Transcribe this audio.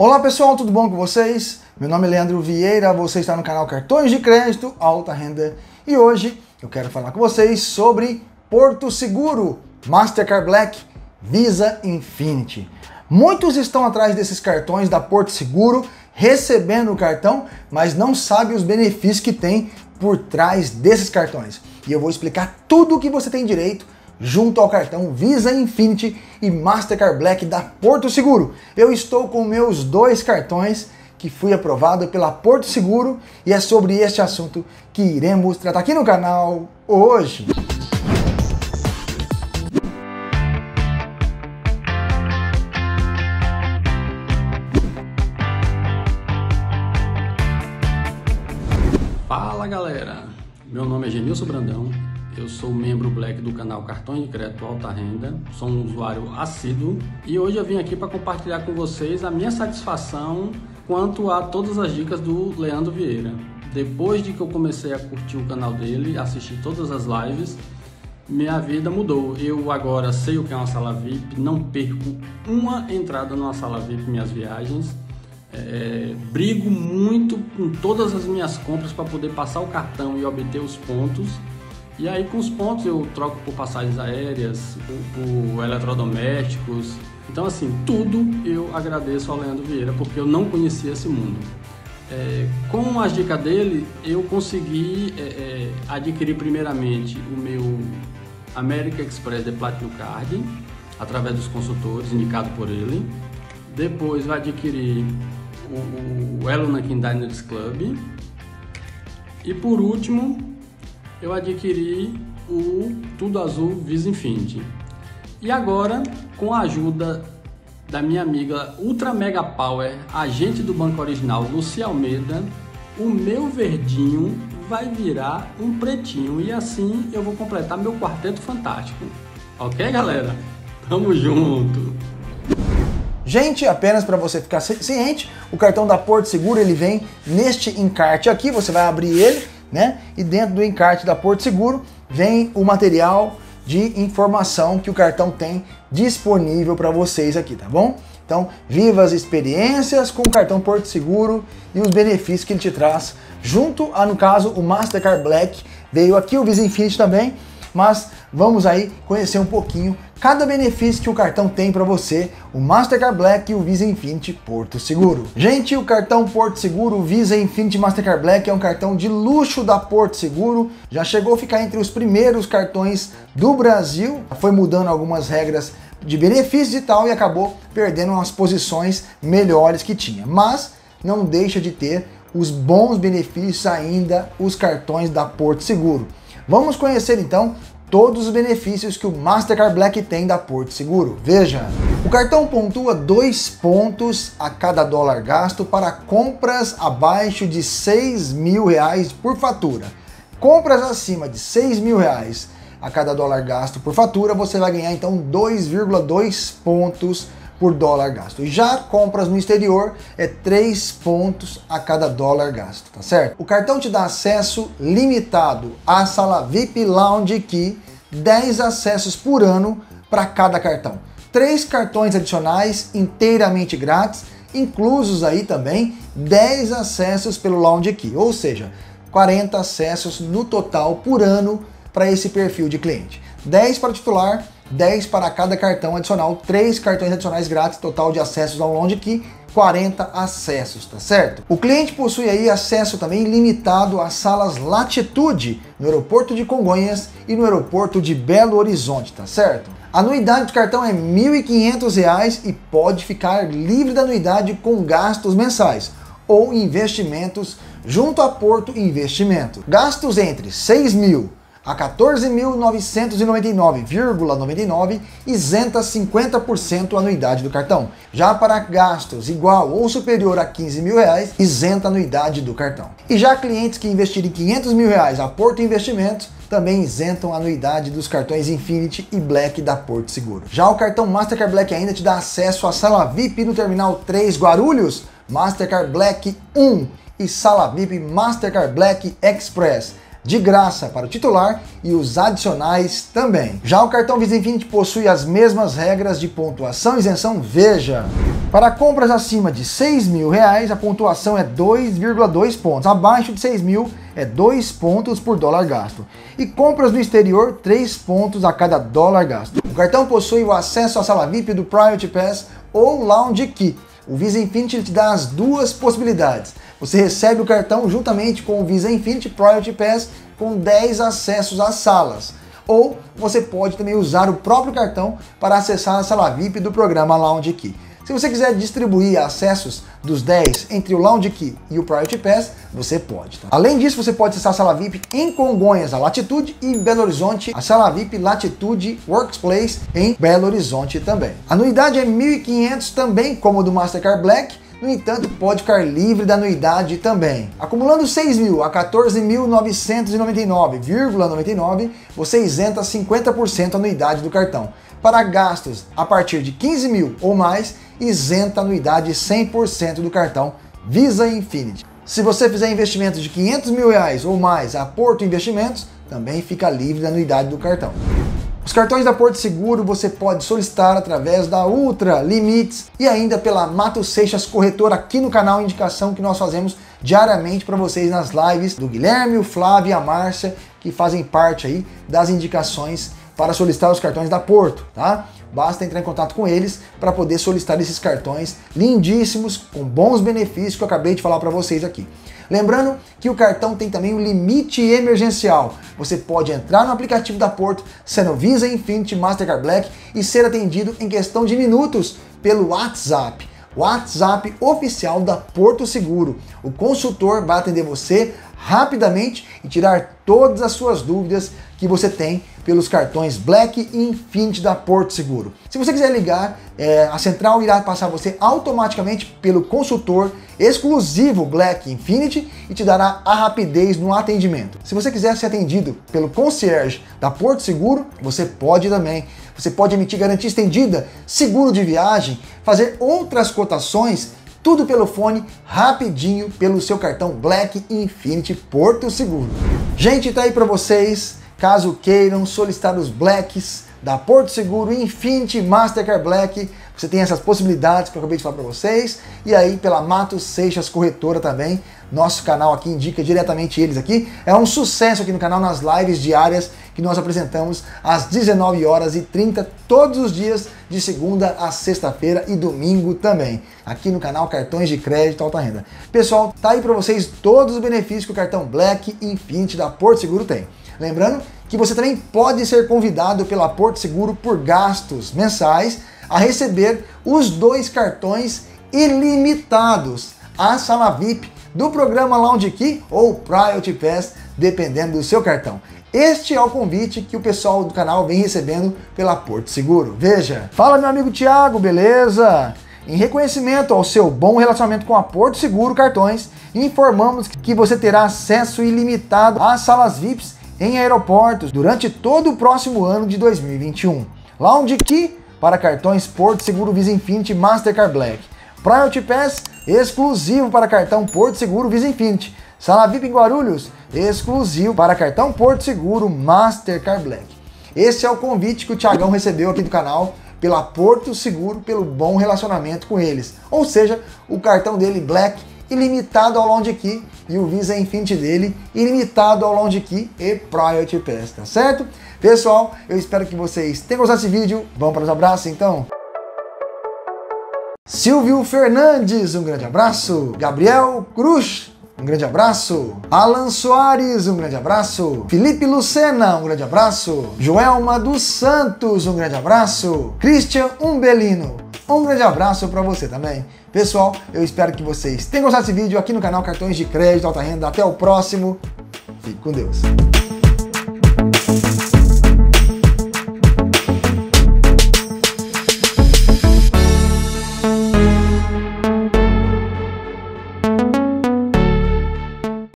Olá pessoal, tudo bom com vocês? Meu nome é Leandro Vieira, você está no canal Cartões de Crédito Alta Renda e hoje eu quero falar com vocês sobre Porto Seguro, Mastercard Black, Visa Infinity. Muitos estão atrás desses cartões da Porto Seguro, recebendo o cartão, mas não sabem os benefícios que tem por trás desses cartões. E eu vou explicar tudo o que você tem direito junto ao cartão Visa Infinity e Mastercard Black da Porto Seguro. Eu estou com meus dois cartões que fui aprovado pela Porto Seguro e é sobre este assunto que iremos tratar aqui no canal hoje. Fala galera, meu nome é Genilson Brandão, eu sou membro Black do canal Cartões de Crédito Alta Renda, sou um usuário assíduo e hoje eu vim aqui para compartilhar com vocês a minha satisfação quanto a todas as dicas do Leandro Vieira. Depois de que eu comecei a curtir o canal dele, assistir todas as lives, minha vida mudou. Eu agora sei o que é uma sala VIP, não perco uma entrada numa sala VIP minhas viagens. É, brigo muito com todas as minhas compras para poder passar o cartão e obter os pontos. E aí com os pontos eu troco por passagens aéreas, por, por eletrodomésticos. Então assim, tudo eu agradeço ao Leandro Vieira, porque eu não conhecia esse mundo. É, com as dicas dele, eu consegui é, é, adquirir primeiramente o meu American Express de Platinum Card, através dos consultores, indicado por ele. Depois vai adquirir o, o Elo Diners Club. E por último, eu adquiri o Tudo Azul Visa Infinity. E agora, com a ajuda da minha amiga Ultra Mega Power, agente do Banco Original, Lucia Almeida, o meu verdinho vai virar um pretinho e assim eu vou completar meu quarteto fantástico. Ok, galera? Tamo junto! Gente, apenas para você ficar ciente, o cartão da Porto Seguro ele vem neste encarte aqui, você vai abrir ele né? E dentro do encarte da Porto Seguro vem o material de informação que o cartão tem disponível para vocês aqui, tá bom? Então, viva as experiências com o cartão Porto Seguro e os benefícios que ele te traz, junto a, no caso, o Mastercard Black, veio aqui o Visa Infinity também, mas vamos aí conhecer um pouquinho cada benefício que o cartão tem para você, o Mastercard Black e o Visa Infinity Porto Seguro. Gente, o cartão Porto Seguro Visa Infinity Mastercard Black é um cartão de luxo da Porto Seguro, já chegou a ficar entre os primeiros cartões do Brasil, foi mudando algumas regras de benefícios e tal e acabou perdendo umas posições melhores que tinha, mas não deixa de ter os bons benefícios ainda os cartões da Porto Seguro. Vamos conhecer então todos os benefícios que o Mastercard Black tem da Porto Seguro. Veja, o cartão pontua dois pontos a cada dólar gasto para compras abaixo de 6 mil reais por fatura. Compras acima de 6 mil reais a cada dólar gasto por fatura, você vai ganhar então 2,2 pontos por dólar gasto. Já compras no exterior é 3 pontos a cada dólar gasto, tá certo? O cartão te dá acesso limitado à sala VIP Lounge Key, 10 acessos por ano para cada cartão. Três cartões adicionais inteiramente grátis, inclusos aí também 10 acessos pelo Lounge Key, ou seja, 40 acessos no total por ano para esse perfil de cliente. 10 para titular, 10 para cada cartão adicional, 3 cartões adicionais grátis, total de acessos ao Lounge Key, 40 acessos, tá certo? O cliente possui aí acesso também limitado às salas Latitude no aeroporto de Congonhas e no aeroporto de Belo Horizonte, tá certo? A anuidade do cartão é R$ 1.500 e pode ficar livre da anuidade com gastos mensais ou investimentos junto a Porto Investimento. Gastos entre R$ 6 mil a 14.999,99 isenta 50% a anuidade do cartão. Já para gastos igual ou superior a 15 mil reais, isenta a anuidade do cartão. E já clientes que investirem 500 mil reais a Porto Investimentos, também isentam a anuidade dos cartões Infinity e Black da Porto Seguro. Já o cartão Mastercard Black ainda te dá acesso à sala VIP no Terminal 3 Guarulhos, Mastercard Black 1 e sala VIP Mastercard Black Express de graça para o titular e os adicionais também. Já o cartão Visa Infinity possui as mesmas regras de pontuação e isenção Veja. Para compras acima de 6 mil reais, a pontuação é 2,2 pontos. Abaixo de 6 mil é 2 pontos por dólar gasto. E compras no exterior, 3 pontos a cada dólar gasto. O cartão possui o acesso à sala VIP do Priority Pass ou Lounge Key. O Visa Infinity te dá as duas possibilidades. Você recebe o cartão juntamente com o Visa Infinity Priority Pass com 10 acessos às salas. Ou você pode também usar o próprio cartão para acessar a sala VIP do programa Lounge Key. Se você quiser distribuir acessos dos 10 entre o Lounge Key e o Priority Pass, você pode. Tá? Além disso, você pode acessar a sala VIP em Congonhas, a Latitude, e Belo Horizonte, a sala VIP Latitude Workplace em Belo Horizonte também. A anuidade é 1.500 também, como do Mastercard Black, no entanto, pode ficar livre da anuidade também. Acumulando 6 mil a 14.999,99, você isenta 50% a anuidade do cartão. Para gastos a partir de 15 mil ou mais, isenta anuidade 100% do cartão Visa Infinity. Se você fizer investimento de 500 mil reais ou mais a Porto Investimentos, também fica livre da anuidade do cartão. Os cartões da Porto Seguro você pode solicitar através da Ultra Limites e ainda pela Mato Seixas Corretora aqui no canal Indicação que nós fazemos diariamente para vocês nas lives do Guilherme, o Flávio e a Márcia que fazem parte aí das indicações para solicitar os cartões da Porto, tá? Basta entrar em contato com eles para poder solicitar esses cartões lindíssimos, com bons benefícios que eu acabei de falar para vocês aqui. Lembrando que o cartão tem também o limite emergencial. Você pode entrar no aplicativo da Porto, sendo Visa Infinity Mastercard Black e ser atendido em questão de minutos pelo WhatsApp. WhatsApp oficial da Porto Seguro. O consultor vai atender você rapidamente e tirar todas as suas dúvidas que você tem pelos cartões Black e Infinity da Porto Seguro. Se você quiser ligar, é, a central irá passar você automaticamente pelo consultor exclusivo Black Infinity e te dará a rapidez no atendimento. Se você quiser ser atendido pelo concierge da Porto Seguro, você pode também. Você pode emitir garantia estendida, seguro de viagem, fazer outras cotações tudo pelo fone, rapidinho, pelo seu cartão Black Infinity Porto Seguro. Gente, tá aí para vocês, caso queiram solicitar os Blacks da Porto Seguro Infinity Mastercard Black, você tem essas possibilidades que eu acabei de falar para vocês. E aí pela Matos Seixas Corretora também, nosso canal aqui indica diretamente eles aqui. É um sucesso aqui no canal nas lives diárias que nós apresentamos às 19 horas e 30 todos os dias de segunda a sexta-feira e domingo também, aqui no canal Cartões de Crédito Alta Renda. Pessoal, tá aí para vocês todos os benefícios que o cartão Black Infinity da Porto Seguro tem. Lembrando que você também pode ser convidado pela Porto Seguro por gastos mensais a receber os dois cartões ilimitados, a sala VIP do programa Lounge Key ou Priority Pass, dependendo do seu cartão. Este é o convite que o pessoal do canal vem recebendo pela Porto Seguro. Veja. Fala meu amigo Thiago, beleza? Em reconhecimento ao seu bom relacionamento com a Porto Seguro Cartões, informamos que você terá acesso ilimitado às salas VIPs em aeroportos durante todo o próximo ano de 2021. Lounge Key para cartões Porto Seguro Visa Infinity Mastercard Black. Priority Pass exclusivo para cartão Porto Seguro Visa Infinity. Sala VIP em Guarulhos exclusivo para cartão Porto Seguro Mastercard Black. Esse é o convite que o Tiagão recebeu aqui do canal pela Porto Seguro, pelo bom relacionamento com eles. Ou seja, o cartão dele Black ilimitado ao Lounge Key e o Visa Infinity dele ilimitado ao Lounge Key e Priority Pass, tá certo? Pessoal, eu espero que vocês tenham gostado desse vídeo. Vamos para os abraços então? Silvio Fernandes, um grande abraço. Gabriel Cruz, um grande abraço. Alan Soares, um grande abraço. Felipe Lucena, um grande abraço. Joelma dos Santos, um grande abraço. Christian Umbelino, um grande abraço para você também. Pessoal, eu espero que vocês tenham gostado desse vídeo aqui no canal Cartões de Crédito Alta Renda. Até o próximo. Fique com Deus.